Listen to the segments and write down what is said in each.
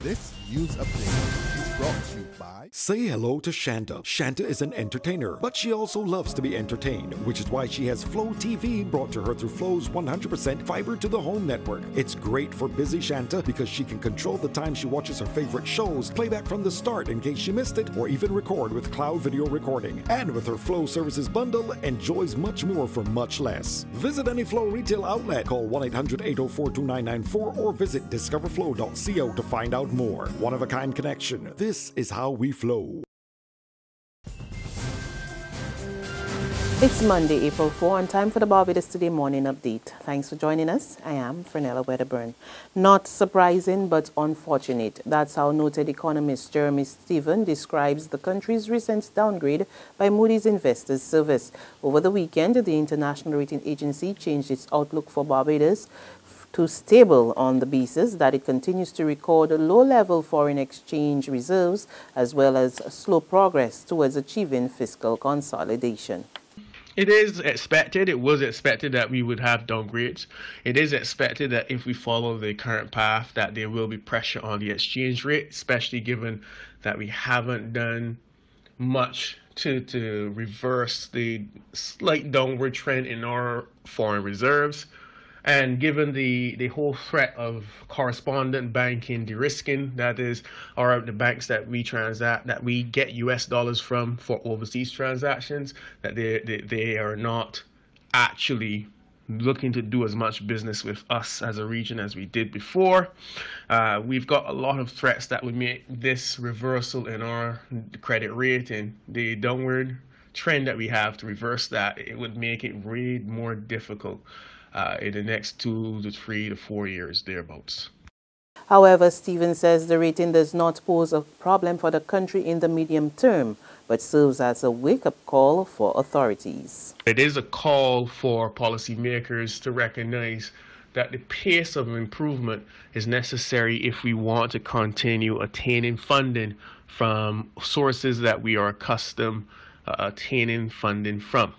This news update by Say hello to Shanta. Shanta is an entertainer, but she also loves to be entertained, which is why she has Flow TV brought to her through Flow's 100% fiber to the home network. It's great for busy Shanta because she can control the time she watches her favorite shows, playback from the start in case she missed it, or even record with cloud video recording. And with her Flow services bundle, enjoys much more for much less. Visit any Flow retail outlet, call 1 800 804 2994, or visit discoverflow.co to find out more. One of a kind connection. This is how we flow. It's Monday, April 4, and time for the Barbados Today Morning Update. Thanks for joining us. I am Fernella Wedderburn. Not surprising, but unfortunate. That's how noted economist Jeremy Stephen describes the country's recent downgrade by Moody's Investors Service. Over the weekend, the International Rating Agency changed its outlook for Barbados to stable on the basis that it continues to record low-level foreign exchange reserves as well as slow progress towards achieving fiscal consolidation. It is expected, it was expected that we would have downgrades. It is expected that if we follow the current path that there will be pressure on the exchange rate, especially given that we haven't done much to, to reverse the slight downward trend in our foreign reserves. And given the, the whole threat of correspondent banking de-risking, that is, are the banks that we transact, that we get US dollars from for overseas transactions, that they, they, they are not actually looking to do as much business with us as a region as we did before. Uh, we've got a lot of threats that would make this reversal in our credit rate and the downward trend that we have to reverse that, it would make it really more difficult uh, in the next two to three to four years, thereabouts. However, Stephen says the rating does not pose a problem for the country in the medium term, but serves as a wake-up call for authorities. It is a call for policymakers to recognize that the pace of improvement is necessary if we want to continue attaining funding from sources that we are accustomed uh, attaining funding from.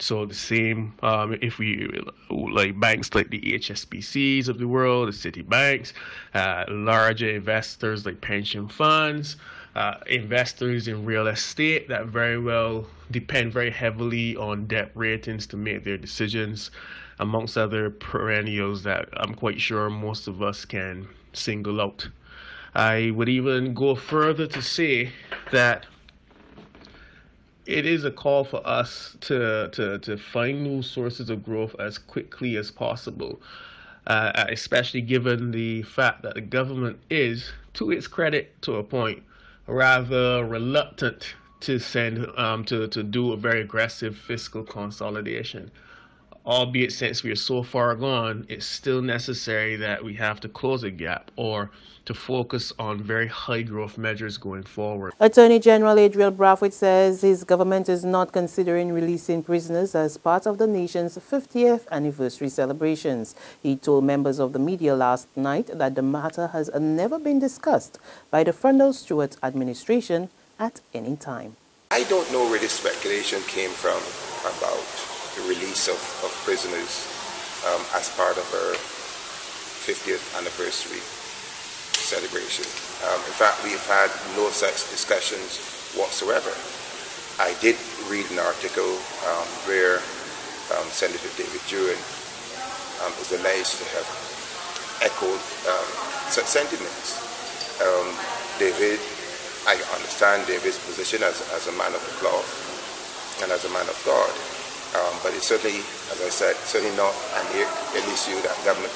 So the same, um, if we like banks like the HSBCs of the world, the Citibanks, uh, larger investors like pension funds, uh, investors in real estate that very well depend very heavily on debt ratings to make their decisions, amongst other perennials that I'm quite sure most of us can single out. I would even go further to say that it is a call for us to, to, to find new sources of growth as quickly as possible, uh, especially given the fact that the government is, to its credit to a point, rather reluctant to send um, to, to do a very aggressive fiscal consolidation albeit since we are so far gone, it's still necessary that we have to close a gap or to focus on very high growth measures going forward. Attorney General Adriel Brathwaite says his government is not considering releasing prisoners as part of the nation's 50th anniversary celebrations. He told members of the media last night that the matter has never been discussed by the Freundel Stuart administration at any time. I don't know where this speculation came from about the release of, of prisoners um, as part of our 50th anniversary celebration. Um, in fact, we've had no such discussions whatsoever. I did read an article um, where um, Senator David Jewin um, is alleged to have echoed um, such sentiments. David, I understand David's position as, as a man of the cloth and as a man of God. Um, but it's certainly, as I said, certainly not an, an issue that government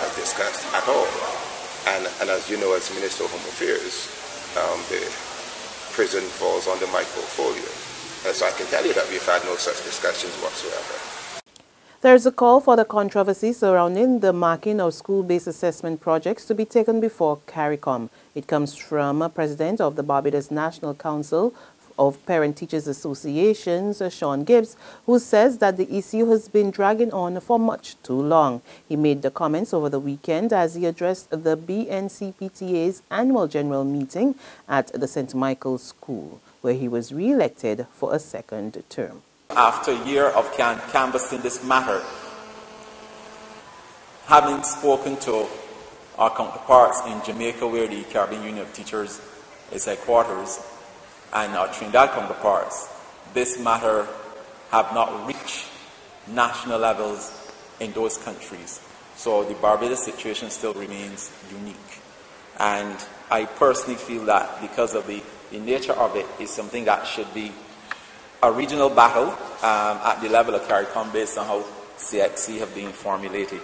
has discussed at all. And, and as you know, as Minister of Home Affairs, um, the prison falls under my portfolio. Uh, so I can tell you that we've had no such discussions whatsoever. There is a call for the controversy surrounding the marking of school-based assessment projects to be taken before CARICOM. It comes from a President of the Barbados National Council of Parent Teachers Associations, uh, Sean Gibbs, who says that the issue has been dragging on for much too long. He made the comments over the weekend as he addressed the BNCPTA's annual general meeting at the St. Michael's School, where he was re-elected for a second term. After a year of can canvassing this matter, having spoken to our counterparts in Jamaica, where the Caribbean Union of Teachers is headquarters, and our Trinidad counterparts, this matter have not reached national levels in those countries. So the Barbados situation still remains unique. And I personally feel that because of the, the nature of it is something that should be a regional battle um, at the level of CARICOM based on how CXC have been formulated.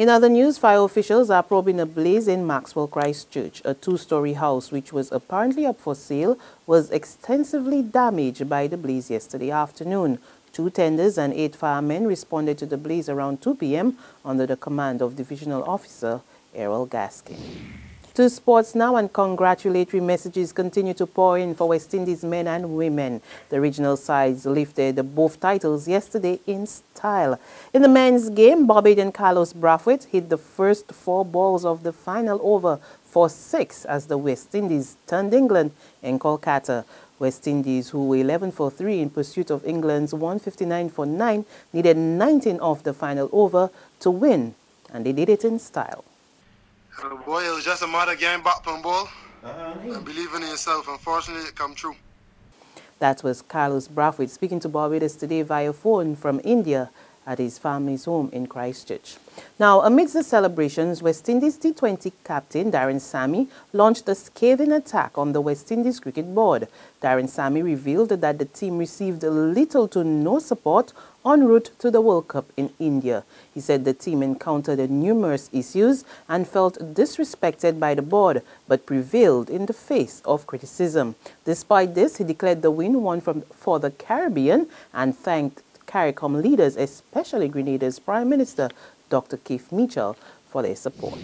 In other news, fire officials are probing a blaze in Maxwell Christchurch. A two-story house, which was apparently up for sale, was extensively damaged by the blaze yesterday afternoon. Two tenders and eight firemen responded to the blaze around 2 p.m. under the command of Divisional Officer Errol Gaskin. To sports now and congratulatory messages continue to pour in for West Indies men and women. The regional sides lifted both titles yesterday in style. In the men's game, Barbadian Carlos Brathwaite hit the first four balls of the final over for six as the West Indies turned England in Kolkata. West Indies, who were 11 for 3 in pursuit of England's 159 for 9, needed 19 off the final over to win, and they did it in style. Uh, boy, it was just a matter of getting back on ball uh-huh. and believing in yourself. Unfortunately, it come true. That was Carlos Brathwaite speaking to Barbados today via phone from India at his family's home in Christchurch. Now, amidst the celebrations, West Indies T20 captain Darren Sammy launched a scathing attack on the West Indies Cricket Board. Darren Sammy revealed that the team received little to no support en route to the World Cup in India. He said the team encountered numerous issues and felt disrespected by the board, but prevailed in the face of criticism. Despite this, he declared the win one from, for the Caribbean and thanked CARICOM leaders, especially Grenada's Prime Minister Dr. Keith Mitchell, for their support.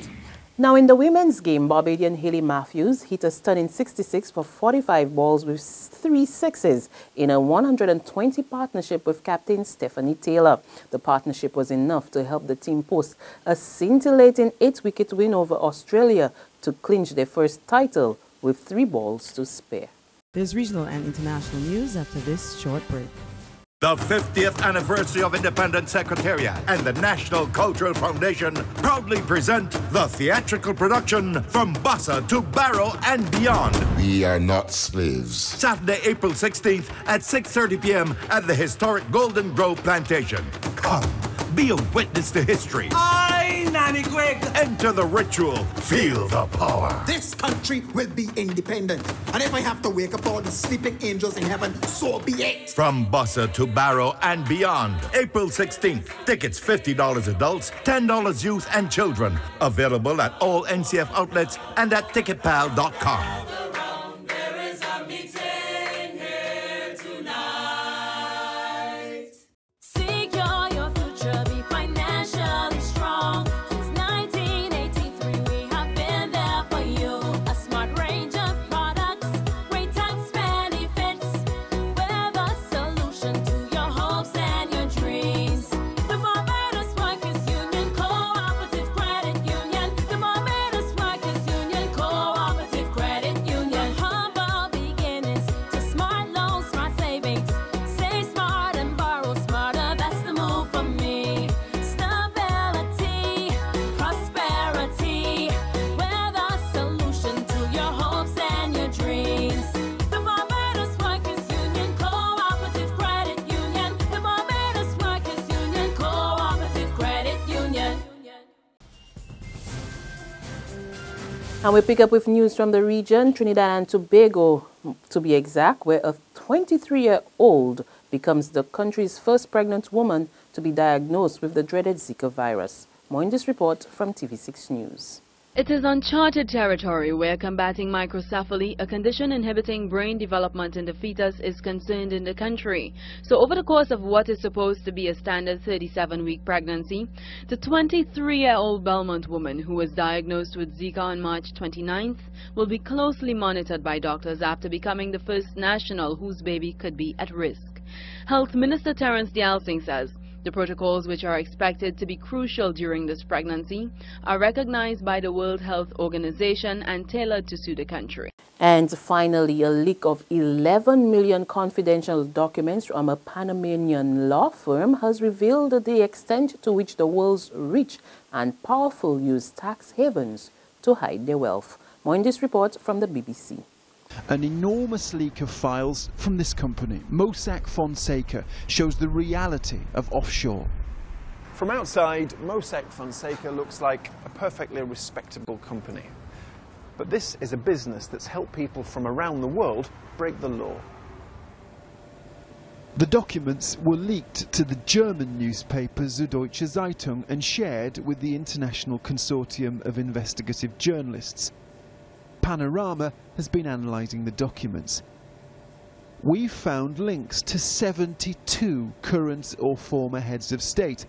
Now, in the women's game, Barbadian Hayley Matthews hit a stunning 66 for 45 balls with three sixes in a 120 partnership with captain Stafanie Taylor. The partnership was enough to help the team post a scintillating eight-wicket win over Australia to clinch their first title with three balls to spare. There's regional and international news after this short break. The 50th anniversary of Independent Secretariat and the National Cultural Foundation proudly present the theatrical production From Bussa to Barrow and Beyond. We are not slaves. Saturday, April 16th at 6.30 p.m. at the historic Golden Grove Plantation. Come be a witness to history. I, Nanny Grigg. Enter the ritual. Feel the power. This country will be independent. And if I have to wake up all the sleeping angels in heaven, so be it. From Bussa to Barrow and beyond. April 16th. Tickets $50 adults, $10 youth and children. Available at all NCF outlets and at ticketpal.com. And we pick up with news from the region, Trinidad and Tobago, to be exact, where a 23-year-old becomes the country's first pregnant woman to be diagnosed with the dreaded Zika virus. More in this report from TV6 News. It is uncharted territory where combating microcephaly, a condition inhibiting brain development in the fetus, is concerned in the country. So over the course of what is supposed to be a standard 37-week pregnancy, the 23-year-old Belmont woman who was diagnosed with Zika on March 29th will be closely monitored by doctors after becoming the first national whose baby could be at risk. Health Minister Terence Deyalsingh says the protocols, which are expected to be crucial during this pregnancy, are recognized by the World Health Organization and tailored to suit the country. And finally, a leak of 11 million confidential documents from a Panamanian law firm has revealed the extent to which the world's rich and powerful use tax havens to hide their wealth. More in this report from the BBC. An enormous leak of files from this company, Mossack Fonseca, shows the reality of offshore. From outside, Mossack Fonseca looks like a perfectly respectable company. But this is a business that's helped people from around the world break the law. The documents were leaked to the German newspaper Süddeutsche Zeitung and shared with the International Consortium of Investigative Journalists. Panorama has been analysing the documents. We've found links to 72 current or former heads of state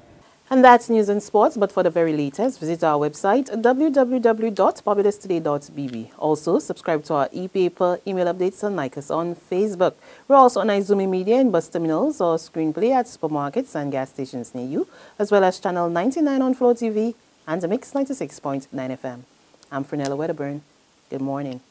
and that's news and sports, but for the very latest, visit our website www.barbadostoday.bb. Also, subscribe to our e-paper, email updates, and like us on Facebook. We're also on Izumi Media in bus terminals or screenplay at supermarkets and gas stations near you, as well as channel 99 on Flow TV and the Mix 96.9 FM. I'm Frenella Wedderburn. Good morning.